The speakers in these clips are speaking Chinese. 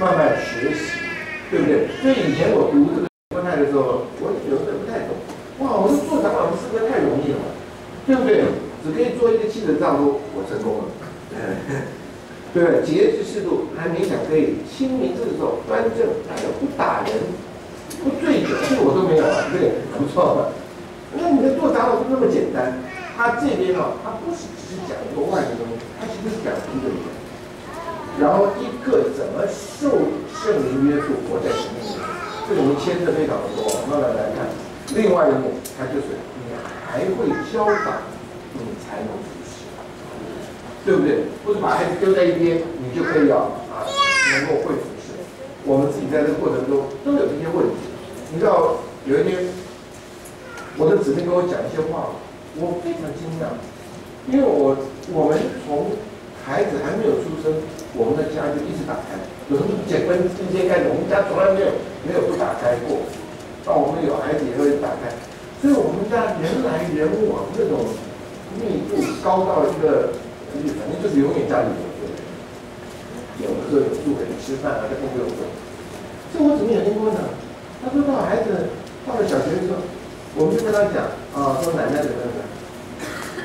慢慢学习，对不对？所以以前我读这个观态的时候，我有点不太懂。哇，我说做长老是不是太容易了？对不对？只可以做一个气的丈夫，我成功了。对，节制适度，还勉强可以清明这个时候，端正，还有不打人，不醉酒，这个我都没有啊，这个不错的。那你的做长老就那么简单？他这边呢，他不是只是讲一个外的东西，他其实是讲一个人，然后一个怎么受圣灵约束，活在神里面，这里面牵扯非常的多。慢慢来看，另外一面，它就是你还会教导，你才能服侍，对不对？不是把孩子丢在一边，你就可以啊啊能够会服侍。我们自己在这个过程中都有这些问题。你知道有一天，我的姊妹跟我讲一些话。我非常惊讶，因为我我们从孩子还没有出生，我们的家就一直打开，有什么结婚之间开始，我们家从来没有没有不打开过。到我们有孩子以后就打开，所以我们家人来人往那种密度高到一个，反正就是永远家里有人，有的时候有住人吃饭啊，在公园走。这我怎么也听过呢？他说到孩子到了小学的时候。我们就跟他讲啊，说奶奶怎么怎么，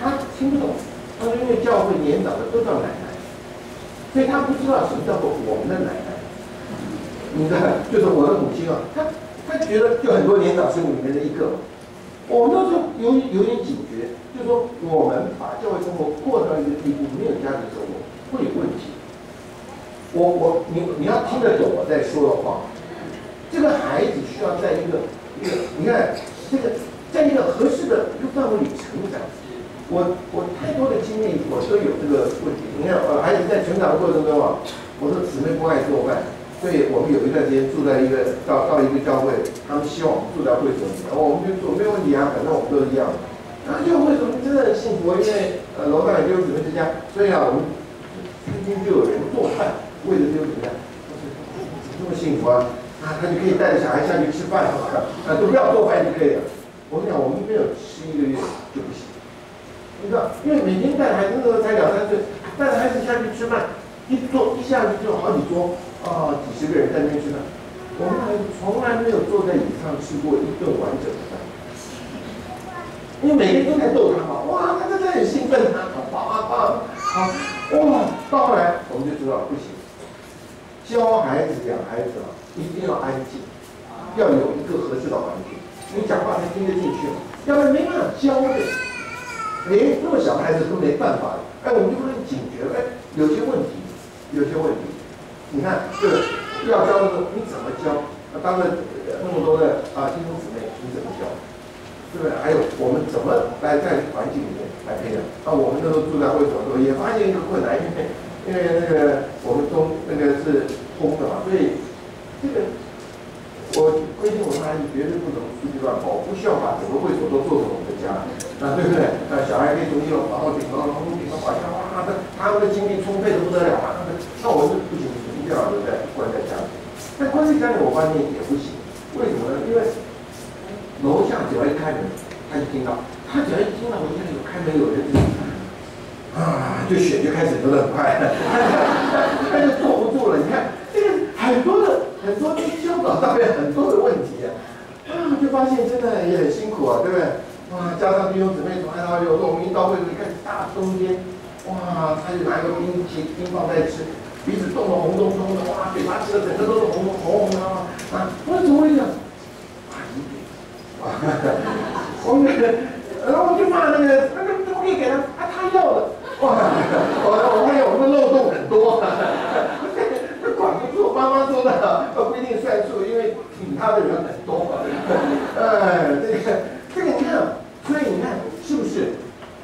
他听不懂。他说因为教会年长的都叫奶奶，所以他不知道什么叫做我们的奶奶。你的，就是我的母亲啊，他他觉得就很多年长是里面的一个。我们那时候有有点警觉，就说我们把教会生活过到一个地步，没有家庭生活会有问题。我我你你要听得懂我在说的话。这个孩子需要在一个一个，你看。这个在一个合适的一个范围里成长，我我太我都有这个问题。你看，我，孩子在成长的过程中啊，我说姊妹不爱做饭，所以我们有一段时间住在一个到到一个教会，他们希望我们住在会所里面，我们就做没有问题啊，反正我们都一样的。那就会所真的很幸福，因为呃楼上也有姊妹之家，所以啊我们餐厅就有人做饭，为了就怎么样，这么幸福啊。啊，他就可以带着小孩下去吃饭，啊，都不要做饭就可以了。我跟你讲，我们没有吃一个月就不行。你知道，因为每天带孩子那时候才两三岁，带着孩子下去吃饭，一坐一下去就好几桌，啊，几十个人在那边吃饭。我们孩子从来没有坐在椅子上吃过一顿完整的饭，因为每个人都在逗他嘛，哇，他真的很兴奋啊，爸爸爸，好，哇，到后来我们就知道不行，教孩子养孩子啊。一定要安静，要有一个合适的环境，你讲话才听得进去。要不然没办法教的，连这么小的孩子都没办法。哎，我们就不能警觉，哎，有些问题，有些问题。你看，这要教的时候你怎么教？那当着那么多的啊弟兄姊妹，你怎么教？对不对？还有我们怎么来在环境里面来培养？啊，我们那时候住在会所时候，也发现一个困难，因为因为那个我们中那个是通的嘛，所以。这个我规定我的孩子绝对不能出去乱跑，不需要把整个会所都做成我们的家，啊对不对？啊小孩可以从一楼跑到顶楼，从顶楼跑下，哇，他他们的精力充沛的不得了啊！那我就不行，一定要留在关在家里。但关在家里，我发现也不行，为什么呢？因为楼下只要一开门，他就听到，他只要一听到楼下有开门有人，啊，就血就开始流得很快，他就坐不住了。你看这个很多的。很多教导上面很多的问题啊，啊，就发现真的也很辛苦啊，对不对？哇，加上弟兄姊妹从来到有时候我们一到会里看大冬天，哇，他就拿一个冰淇冰棒在吃，鼻子冻得红彤彤的，哇，嘴巴吃的整个都是红红红红的啊，啊，我怎么会讲？啊，一点，啊，我们，然后我就骂那个，那个怎么可以给他？啊，他要的，哇，我我发现我们的漏洞很多。妈妈说的，不一定算数，因为挺他的人很多。哎，这个，这个你看，所以你看是不是？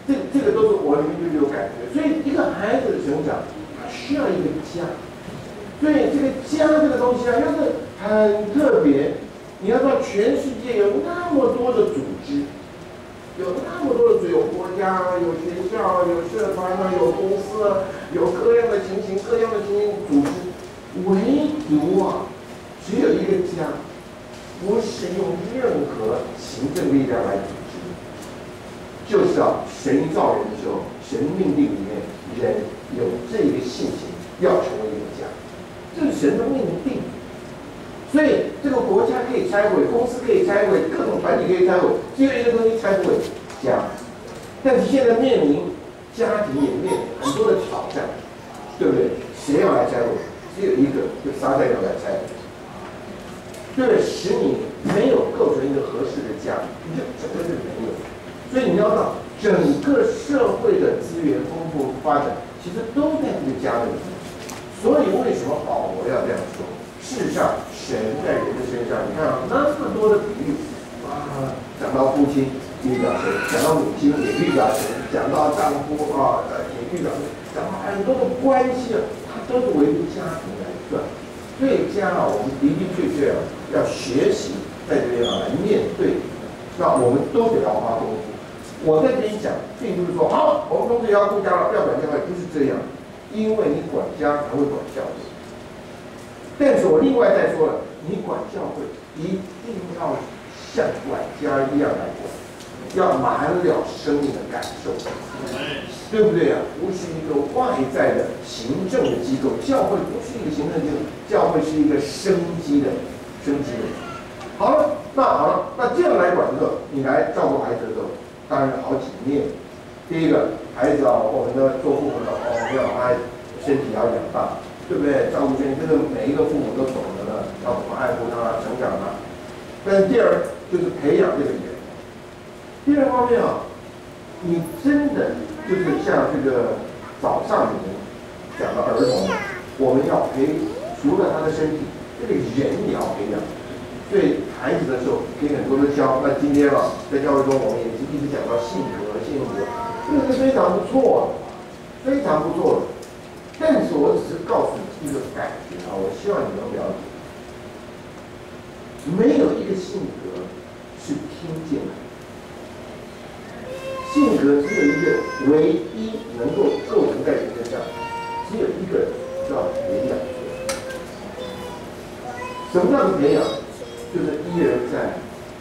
这这个都是我里面就有感觉。所以一个孩子的成长，他需要一个家。所以这个家这个东西啊，要是很特别。你要知道，全世界有那么多的组织，有那么多的组，有国家，有学校，有社团啊，有公司，有各样的情形，各样的情形组织。唯独啊，只有一个家，不是用任何行政力量来组织，就是啊，神造人的时候，神命令里面人有这个信心，要成为一家，这是神的命定。所以这个国家可以拆毁，公司可以拆毁，各种团体可以拆毁，只有一个东西拆不毁，家。但是现在面临家庭也面临很多的挑战，对不对？谁要来拆毁？只有一个，就沙袋要来拆。对不对？使你没有构成一个合适的家，你就整个就没有。所以你要知道，整个社会的资源丰富发展，其实都在这个家里面。所以为什么保罗要这样说？事实上，神在人的身上，你看啊，那么多的比喻啊，讲到父亲预表神，讲到母亲也遇到神，讲到丈夫啊也预表神，讲到很多的关系，它都是围着家庭来转。所以家啊，我们的的确确啊，要学习在这边要来面对，那我们都得要花功夫。我在跟你讲，并不是说好，我们公司要顾家了，要管教会，不是这样。因为你管家才会管教会。但是我另外再说了，你管教会一定要像管家一样来管，要满了生命的感受。对不对呀？不是一个外在的行政的机构，教会不是一个行政机构，教会是一个生机的生机的。好了，那好了，那这样来管的时候，你来照顾孩子的时候，当然好几面。第一个，孩子啊，我们的做父母的哦，要爱身体要养大，对不对？照顾身体，这个每一个父母都懂得的，要怎么爱护他、成长他。但第二就是培养这个人。第二方面啊，你真的。就是像这个早上里面讲的儿童，我们要培，除了他的身体，这个人也要培养。对孩子的时候，可以很多的教。那今天啊，在教育中，我们也是一直讲到性格，性格，这个是非常不错啊，非常不错的。但是我只是告诉你一个感觉啊，我希望你能了解，没有一个性格是听见的。性格只有一个，唯一能够构成在什么叫培养？就是一而再，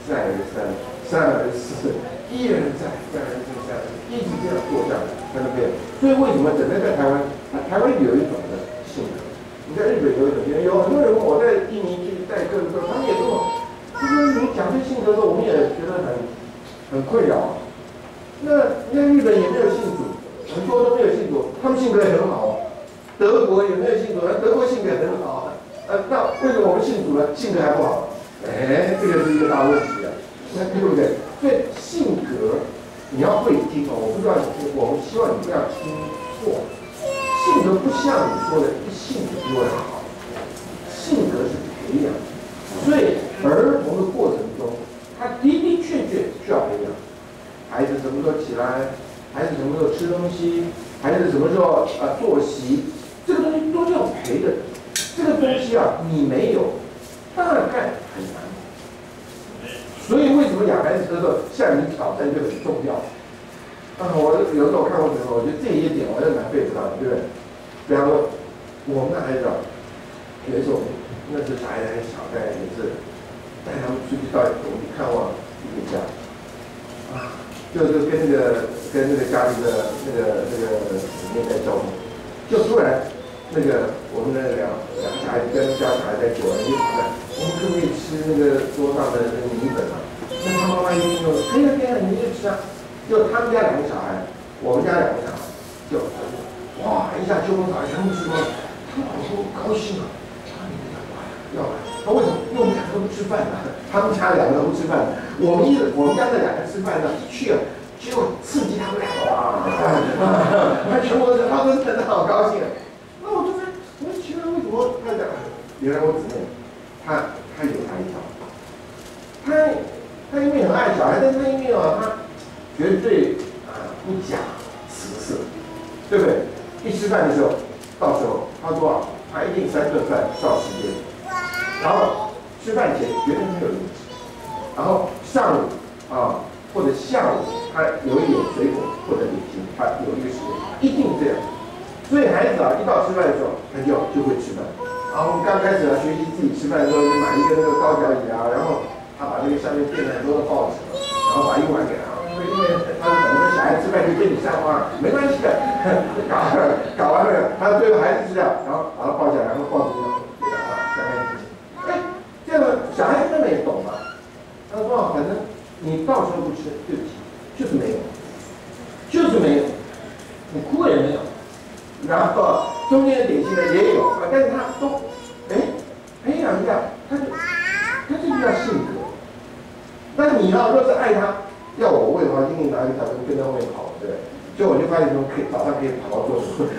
再而三，三而四，一而再，再而三，一直这样做下来，看到没有？所以为什么整天在台湾？台湾有一种的性格，你在日本有一种，有很多人我在印尼去代课的时候，他们也跟我，他说你讲这性格的时候，我们也觉得很很困扰。那那日本也没有信主，很多都没有信主，他们性格也很好。德国也没有信主，德国性格很好。呃，那为什么我们信主呢，性格还不好？哎，这个是一个大问题啊，那对不对？所以性格你要会听哦，我不知道你，我们希望你不要听错。性格不像你说的，一性格比我好，性格是培养，所以儿童的过程中，他的的确确需要培养。孩子什么时候起来？孩子什么时候吃东西？孩子什么时候啊作息？这个东西都要陪的。这个东西啊，你没有，大概很难。所以为什么养孩子的时候向你挑战就很重要？啊，我有时候看过什么，我觉得这一点我也蛮佩服他的，对不对？比方说，我们的孩子啊，有一次我们那是小孩还小，大概也是带他们出去到我们看望一个家，啊。就是跟那个跟那个家里的那个那个姊妹在交流，就突然那个我们的两小孩子跟家小孩在酒楼一谈，我们可不可以吃那个桌上的那个米粉啊？那他妈妈一听说可以啊可以啊，你就吃啊。就他们家两个小孩，我们家两个小孩，就哇一下就风打全部吃光了，他们好多高兴啊，他们要来要，他为什么？因为我们两个都不吃饭的。他们家两个都不吃饭，我们一我们家那两个吃饭呢，一去啊，就刺激他们俩哇，他全部都，他们真的好高兴。那我就说，我说奇怪，为什么他原来我姊妹，她她有她一条，她她因为很爱小孩，但是他因为啊，她绝对啊不假辞色，对不对？一吃饭的时候，到时候她说啊，她一定三顿饭照时间，然后。吃饭前绝对没有零食，然后上午啊或者下午她有一点水果或者点心，她有一个时间一定这样。所以孩子啊一到吃饭的时候，他就就会吃饭。然后刚开始学习自己吃饭的时候，就买一个那个高脚椅啊，然后他把那个下面垫了很多的报纸，然后把一碗给他，因为因为他是本小孩吃饭就垫你三碗，没关系的，搞完搞完了，他最后还是吃掉，然后把他抱起来，然后抱纸给他，给他了，相当于，哎，这样小孩子那么也懂嘛，他说反正你到时候不吃就话，今天拿一条跟在后面跑，对就？我就发现说，可以早上可以跑到中午，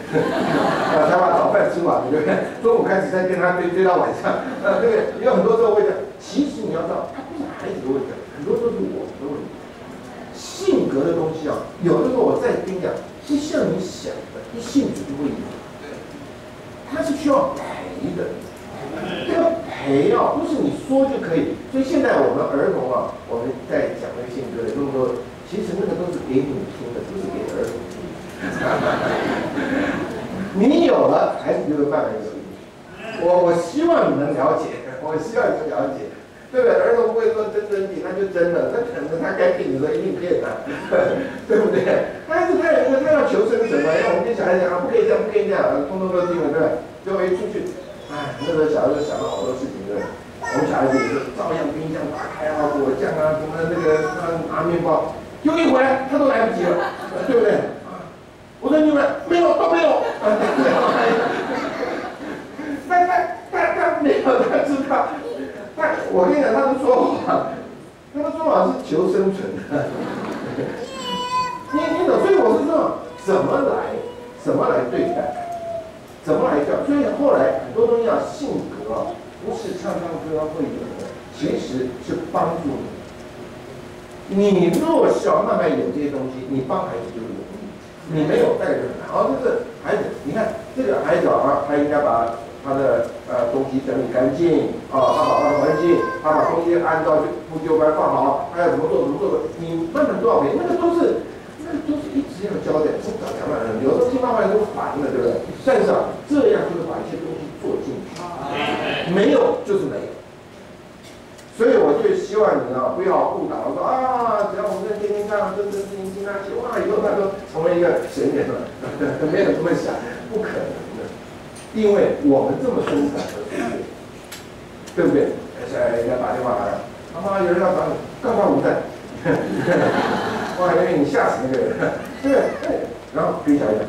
啊，他把早饭吃完，对不对？中午开始再跟他追追到晚上，呃，对不对？有很多时候会讲，其实你要知道，他不是孩子的问题，很多都是我的问题。性格的东西啊，有的时候我再跟你讲，是像你想的，一性子就会有，他是需要陪的。这个陪啊，不是你说就可以。所以现在我们儿童啊，我们在讲那个性格的，就是说。其实那个都是给你听的，不是给儿童听。你有了，孩子就会慢慢有。我我希望你能了解，我希望你能了解，对不对？儿童不会说真真的，那就真的，那可能他该骗你说一定骗他，对不对？孩子他有一个 他要求生存嘛，要我们跟小孩讲，不可以这样，不可以这样，通通都听了，对不对？结果一出去，哎，那时候小孩子想了好多事情，对不对？我们小孩子也是照样冰箱打开啊，果酱啊，什么那个拿面包。又一回，他都来不及了，对不对？我说你们没有都没有，但他他他没有，他知道。但我跟你讲，他不说谎，他的说谎是求生存的。你你懂？所以我是说，怎么来，怎么来对待，怎么来教。所以后来很多东西啊，性格，不是唱唱歌会有的，其实是帮助你。你弱小慢慢有这些东西，你帮孩子就容易；你没有带着很难。而这是孩子，你看这个孩子啊，他应该把他的呃东西整理干净啊，他把他的环境，他把东西按照就不就该放好，他要怎么做怎么做。你慢慢多少遍，那个都是那个都是一直要交代，从早讲到晚，有时候听妈妈都烦了，对不对？算是，这样就是把一些东西做进去，没有就是没有。所以我就希望你啊，不要误导，说啊，只要我们在天天这样真真心心啊，哇，以后他都成为一个神人了，没有这么想，不可能的，因为我们这么生产的世界，对不对？现在人家打电话来了，妈妈有人要找你，刚刚无在，哇，因为你吓死那个人，对不对？然后跟小孩讲，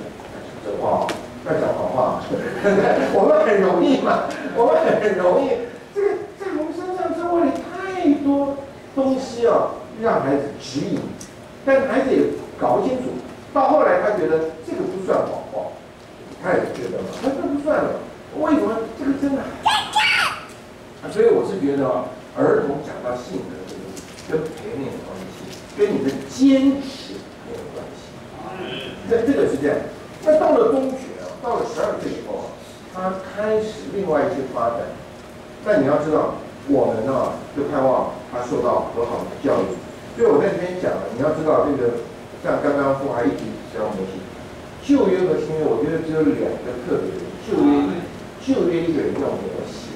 真话，要讲好话，我们很容易嘛，我们很容易。这个在我们身上真的太多东西啊，让孩子指引，但孩子也搞不清楚。到后来，他觉得这个不算谎话，他也觉得嘛，那这不算了。为什么这个真的？啊，所以我是觉得啊，儿童讲到性格这个，跟培养有关系，跟你的坚持没有关系。这这个是这样。那到了中学啊，到了十二岁以后啊，他开始另外一些发展。但你要知道。我们呢，就盼望他受到很好的教育。所以我在这边讲了，你要知道这个，像刚刚父还一提到模型，旧约和新约，我觉得只有两个特别。旧约一，旧约一个人叫摩西，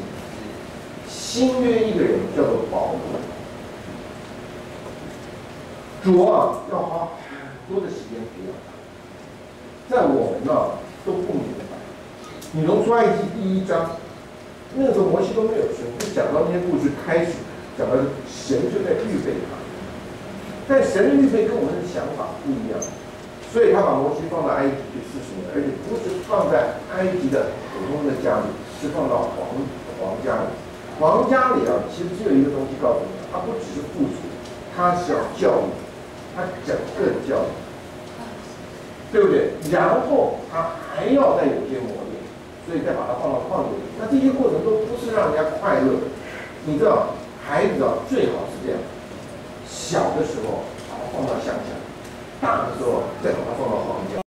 新约一个人叫做保罗。主啊，要花很多的时间培养他，在我们呢都不明白。你从出埃及第一章。那个时候摩西都没有生，就讲到那些故事开始，讲到神就在预备他，但神的预备跟我们的想法不一样，所以他把摩西放到埃及去四十年，而且不是放在埃及的普通的家里，是放到皇皇家里。皇家里啊，其实只有一个东西告诉你，他不只是富足，他是要教育，他整个教育，对不对？然后他还要再有些磨练。所以再把它放到矿里，那这些过程都不是让人家快乐的。你知道，孩子啊，最好是这样：小的时候把它放到乡下，大的时候再把它放到皇家。